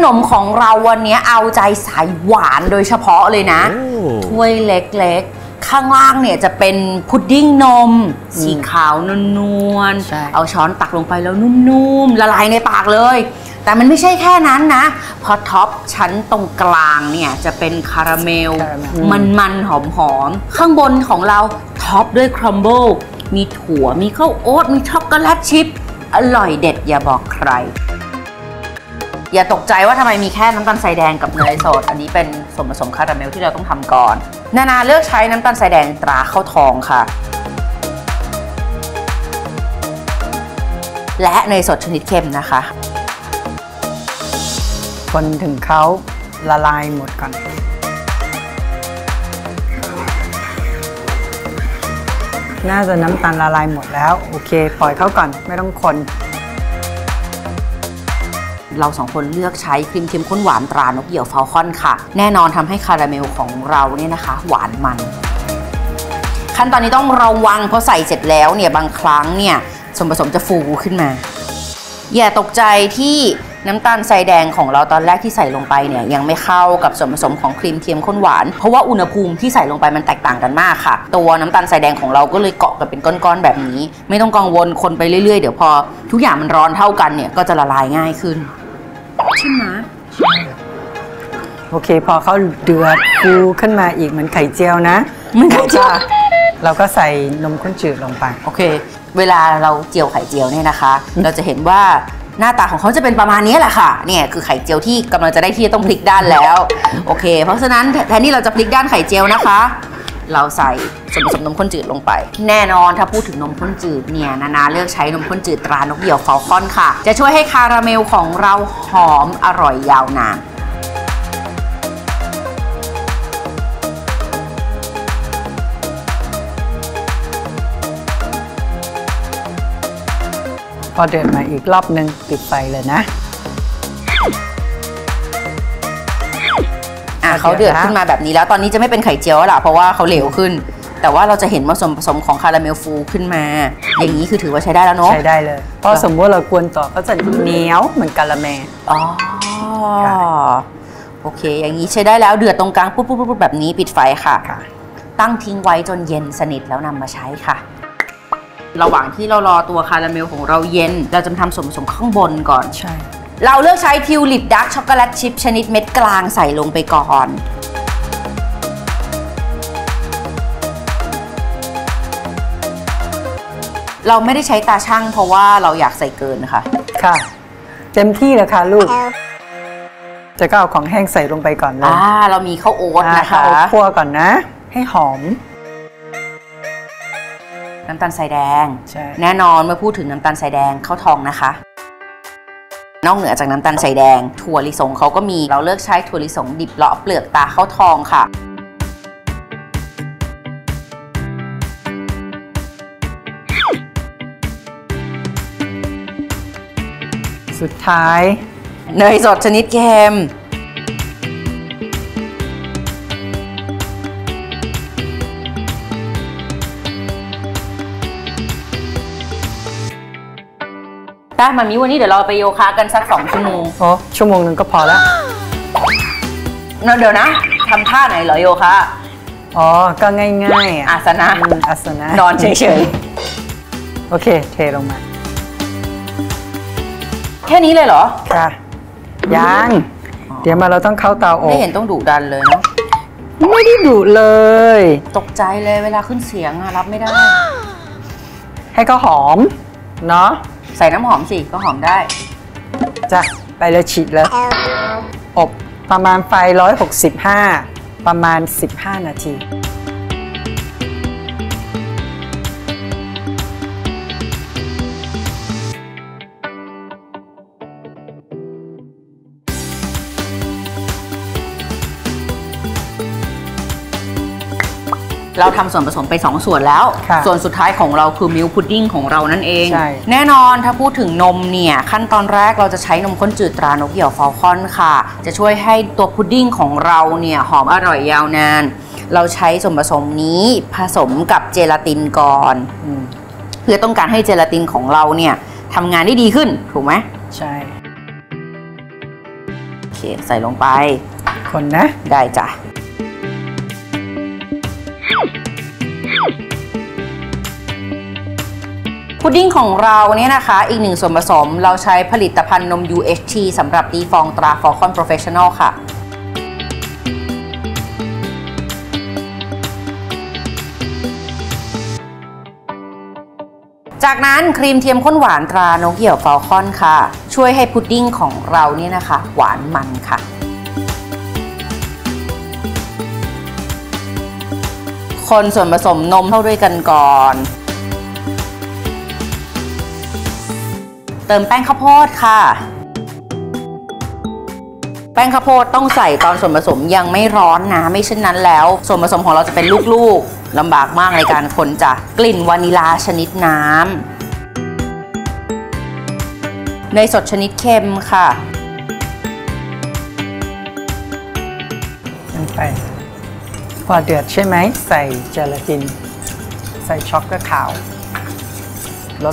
ขนมของเราวันนี้เอาใจสายหวานโดยเฉพาะเลยนะโอ้ถ้วยเล็กๆ ข้างล่างเนี่ยจะเป็นพุดดิ้งนม สีขาวนวลใช่ๆเอาช้อนตักลงไปแล้วนุ่มๆ ละลายในปากเลย แต่มันไม่ใช่แค่นั้นนะ พอ top ชั้นตรงกลางเนี่ยจะเป็นคาราเมลคาราเมลมันๆ หอมๆ ข้างบนของเรา top ด้วย crumble มีถั่วมีข้าวโอ๊ตมี chocolate chipอร่อยเด็ดอย่าบอกใคร อย่าตกใจว่าทำไมมีแค่น้ำตาลทรายแดงกับเนยสด อันนี้เป็นส่วนผสมคาราเมลที่เราต้องทำก่อน นานาเลือกใช้น้ำตาลทรายแดงตราข้าวทองค่ะ และเนยสดชนิดเค็มนะคะ คนถึงเขาละลายหมดก่อนน่าจะน้ำตาลละลายหมดแล้ว โอเค ปล่อยเขาก่อนไม่ต้องคน เราสองคนเลือกใช้ครีมเทียมข้นหวานตรานกเหยี่ยว Falcon ค่ะ แน่นอนทำให้คาราเมลของเราเนี่ยนะคะ หวานมัน ขั้นตอนนี้ต้องระวังเพราะใส่เสร็จแล้วเนี่ยบางครั้งเนี่ยส่วนผสมจะฟูขึ้นมา อย่าตกใจที่น้ำตาลทรายแดงของเราตอนแรกที่ใส่ลงไปเนี่ยยังไม่เข้ากับส่วนผสมของครีมเทียมข้นหวาน เพราะว่าอุณหภูมิที่ใส่ลงไปมันแตกต่างกันมากค่ะ ตัวน้ำตาลทรายแดงของเราก็เลยเกาะกันเป็นก้อนๆแบบนี้ ไม่ต้องกังวลคนไปเรื่อยๆ เดี๋ยวพอ ทุกอย่างมันร้อนเท่ากันเนี่ยก็จะละลายง่ายขึ้น ใช่ไหมโอเค พอเขาเดือดฟูขึ้นมาอีกเหมือนไข่เจียวนะเหมือนไข่เจียวเราก็ใส่นมข้นจืดลงไป โอเค เวลาเราเจียวไข่เจียวเนี่ยนะคะ เราจะเห็นว่าหน้าตาของเขาจะเป็นประมาณนี้แหละค่ะ เนี่ยคือไข่เจียวที่กำลังจะได้ที่จะต้องพลิกด้านแล้ว โอเค เพราะฉะนั้นแทนที่เราจะพลิกด้านไข่เจียวนะคะ เราใส่ส่วนผสมนมข้นจืดลงไป แน่นอนถ้าพูดถึงนมข้นจืดเนี่ยนานาเลือกใช้นมข้นจืดตรานกเหยี่ยวฟอลคอนค่ะ จะช่วยให้คาราเมลของเราหอมอร่อยยาวนานพอเดือดมาอีกรอบนึงปิดไฟเลยนะ อะโอเคเขาเดือดค่ะขึ้นมาแบบนี้แล้วตอนนี้จะไม่เป็นไข่เจียวแล้วล่ะเพราะว่าเขาเหลวขึ้น แต่ว่าเราจะเห็นว่าส่วนผสมของคาราเมลฟูขึ้นมา อย่างนี้คือถือว่าใช้ได้แล้วเนาะใช้ได้เลย เพราะสมมติเรากวนต่อก็จะเหนียวเหมือนกะละแมอ๋อค่ะโอเค อย่างนี้ใช้ได้แล้วเดือดตรงกลางปุ๊บปุ๊บปุ๊บแบบนี้ปิดไฟค่ะค่ะตั้งทิ้งไว้จนเย็นสนิทแล้วนำมาใช้ค่ะ ระหว่างที่เรารอตัวคาราเมลของเราเย็น เราจะมาทำส่วนผสมข้างบนก่อนใช่ เราเลือกใช้ Tulip dark chocolate chip ชนิดเม็ดกลางใส่ลงไปก่อน เราไม่ได้ใช้ตาชั่งเพราะว่าเราอยากใส่เกินค่ะ ค่ะ เต็มที่เลยค่ะลูก จะก็เอาของแห้งใส่ลงไปก่อนเลยอ่าเรามีข้าวโอ๊ตนะคะ เอาคั่วก่อนนะ ให้หอม น้ำตาลทรายแดง ใช่ แน่นอนเมื่อพูดถึงน้ำตาลทรายแดงข้าวทองนะคะ นอกเหนือจากน้ำตาลทรายแดง ถั่วลิสงเขาก็มีเราเลือกใช้ถั่วลิสงดิบเลาะเปลือกตาข้าวทองค่ะสุดท้าย เนยสดชนิดเค็ม ได้มามิวันนี้เดี๋ยวเราไปโยคะกันสักสองชั่วโมงโอ้ชั่วโมงหนึงก็พอแล้วเดี๋ยวนะทำท่าไหนเหรอโยคะ อ๋อ ก็ง่ายๆอะอาสนะอืมอาสนะ นอนเฉยโอเค เทลงมาๆแค่นี้เลยเหรอ ค่ะ ยัง เดี๋ยวมาเราต้องเข้าเตาอไม่บเห็นต้องดุดันเลยเนาะ ไม่ได้ดุเลย ตกใจเลยเวลาขึ้นเสียงอะรับไม่ได้ ให้เขาหอม เนาะ ใส่น้ำหอมสิ ก็หอมได้ จ้ะ ไปเลยฉีดเลย อบประมาณไฟ 165 ประมาณ 15 นาที เราทำส่วนผสมไป 2 ส่วนแล้วค่ะส่วนสุดท้ายของเราคือ milk pudding ของเรานั่นเองใช่แน่นอนถ้าพูดถึงนมเนี่ย ขั้นตอนแรกเราจะใช้นมข้นจืดตรานกเหยี่ยว Falcon ค่ะ จะช่วยให้ตัวพุดดิ้งของเราเนี่ย หอมอร่อยยาวนาน เราใช้ส่วนผสมนี้ผสมกับเจลาตินก่อนอืมเพื่อต้องการให้เจลาตินของเราเนี่ยทำงานได้ดีขึ้นถูกไหมใช่โอเคใส่ลงไป คนนะ ได้จ้ะ ดดิ้งของเราเนี่ยนะคะ อีกหนึ่งส่วนผสมเราใช้ผลิตภัณฑ์นม UHT สำหรับตีฟองตรา Falcon Professional ค่ะ จากนั้นครีมเทียมข้นหวานตรานกเหี่ยวฟอลคอนค่ะ ช่วยให้พุดดิ้งของเราเนี่ยนะคะ หวานมันค่ะคนส่วนผสมนมเข้าด้วยกันก่อน เติมแป้งข้าวโพดค่ะ แป้งข้าวโพดต้องใส่ตอนส่วนผสมยังไม่ร้อนนะ ไม่เช่นนั้นแล้ว ส่วนผสมของเราจะเป็นลูกๆลำบากมากในการคนจะกลิ่นวานิลาชนิดน้ำเนยสดชนิดเค็มค่ะลงไปพอเดือดใช่ไหม ใส่เจลาติน ใส่ช็อกโกขาว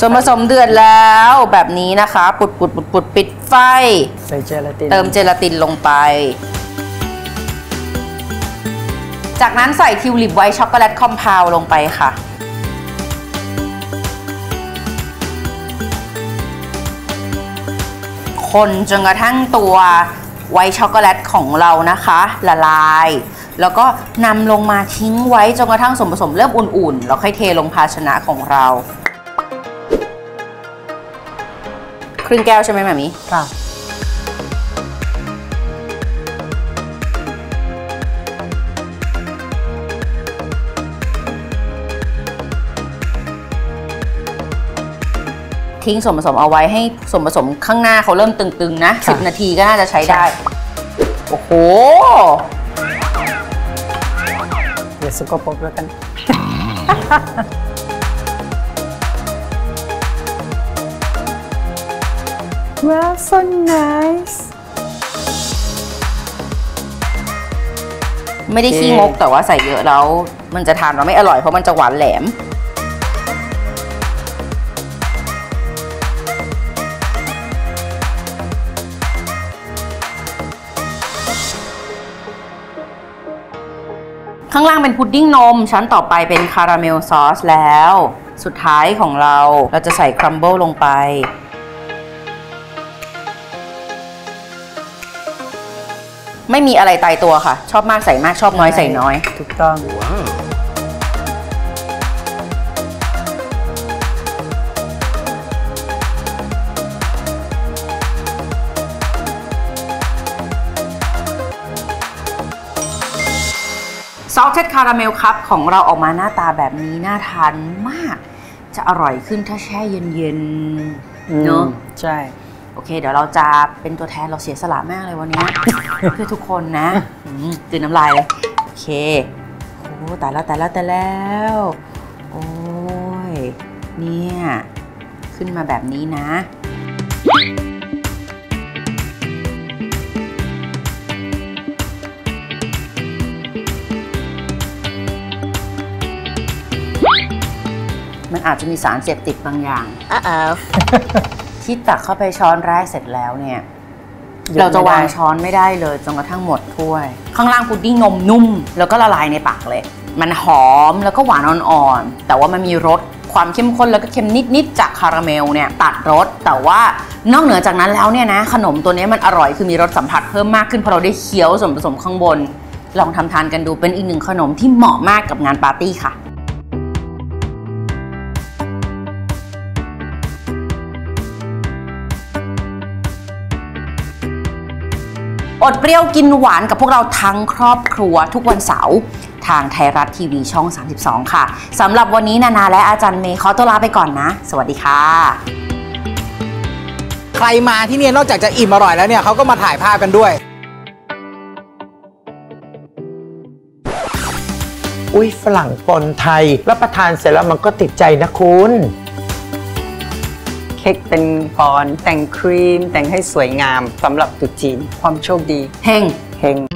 ส่วนผสมเดือดแล้วแบบนี้นะคะ ปุดปุดปุดปุดปิดไฟ ใส่เจลาติน เติมเจลาตินลงไป จากนั้นใส่ Tulip white chocolate compound ลงไปค่ะ คนจนกระทั่งตัวไวท์ช็อกโกแลตของเรานะคะ ละลาย แล้วก็นำลงมาทิ้งไว้จนกระทั่งส่วนผสมเริ่มอุ่นๆ แล้วค่อยเทลงภาชนะของเรา ครึ่งแก้วใช่ไหมแม่มิค่ะทิ้งส่วนผสมเอาไว้ให้ส่วนผสมข้างหน้าเขาเริ่มตึงๆนะค่ะ10 นาทีก็น่าจะใช้ได้ โอ้โหเดี๋ยวสกปรกแล้วกัน ว้าว so nice ไม่ได้ขี้งกแต่ว่าใส่เยอะแล้ว มันจะทานเราไม่อร่อยเพราะมันจะหวานแหลม ข้างล่างเป็นพุดดิ้งนม ชั้นต่อไปเป็นคาราเมลซอสแล้ว สุดท้ายของเราเราจะใส่ครัมเบิลลงไป ไม่มีอะไรตายตัวค่ะ ชอบมากใส่มากชอบน้อยใส่น้อย ถูกต้อง ซอสเทดคาราเมลคัพของเราออกมาหน้าตาแบบนี้ น่าทานมาก จะอร่อยขึ้นถ้าแช่เย็น ๆ เนอะอืมใช่ โอเค เดี๋ยวเราจะเป็นตัวแทนเราเสียสละมากเลยวันนี้ เพื่อทุกคนนะอืมกลืนน้ำลายเลย โอเคโอ้ตายแล้วตายแล้วตายแล้ว โอ้ย เนี่ย ขึ้นมาแบบนี้นะมันอาจจะมีสารเสพติดบางอย่าง ที่ตักเข้าไปช้อนแรกเสร็จแล้วเนี่ยหยุดเราจะวางไม่ได้ช้อนไม่ได้เลยจนกระทั่งหมดถ้วย ข้างล่างพุดดิ้งนมนุ่ม แล้วก็ละลายในปากเลย มันหอมแล้วก็หวานอ่อนๆแต่ว่ามันมีรสความเข้มข้นแล้วก็เค็มนิดๆจากคาราเมลเนี่ยตัดรสแต่ว่านอกเหนือจากนั้นแล้วเนี่ยนะขนมตัวนี้มันอร่อยคือมีรสสัมผัสเพิ่มมากขึ้นเพราะเราได้เคี้ยวส่วนผสมข้างบน ลองทำทานกันดูเป็นอีกหนึ่งขนมที่เหมาะมากกับงานปาร์ตี้ค่ะ อดเปรี้ยวกินหวานกับพวกเราทั้งครอบครัวทุกวันเสาร์ทางไทยรัฐทีวีช่อง 32 ค่ะสำหรับวันนี้นานาและอาจารย์เมย์ขอตัวลาไปก่อนนะ สวัสดีค่ะ ใครมาที่เนี่ยนอกจากจะอิ่มอร่อยแล้วเนี่ยเขาก็มาถ่ายภาพกันด้วย อุ้ยฝรั่งปนไทยรับประทานเสร็จแล้วมันก็ติดใจนะคุณเค้กเป็นฟอน แต่งครีม แต่งให้สวยงามสำหรับตรุ๊จีน ความโชคดี เฮงเฮง